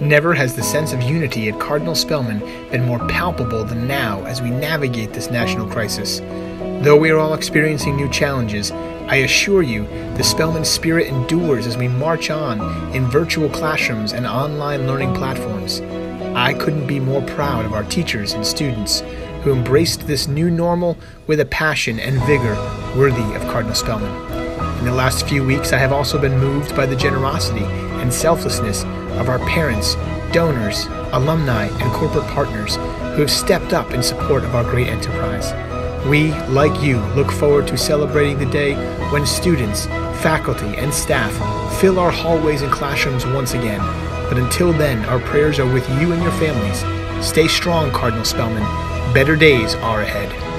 Never has the sense of unity at Cardinal Spellman been more palpable than now as we navigate this national crisis. Though we are all experiencing new challenges, I assure you the Spellman spirit endures as we march on in virtual classrooms and online learning platforms. I couldn't be more proud of our teachers and students who embraced this new normal with a passion and vigor worthy of Cardinal Spellman. In the last few weeks, I have also been moved by the generosity and selflessness of our parents, donors, alumni, and corporate partners who have stepped up in support of our great enterprise. We, like you, look forward to celebrating the day when students, faculty, and staff fill our hallways and classrooms once again. But until then, our prayers are with you and your families. Stay strong, Cardinal Spellman. Better days are ahead.